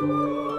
Música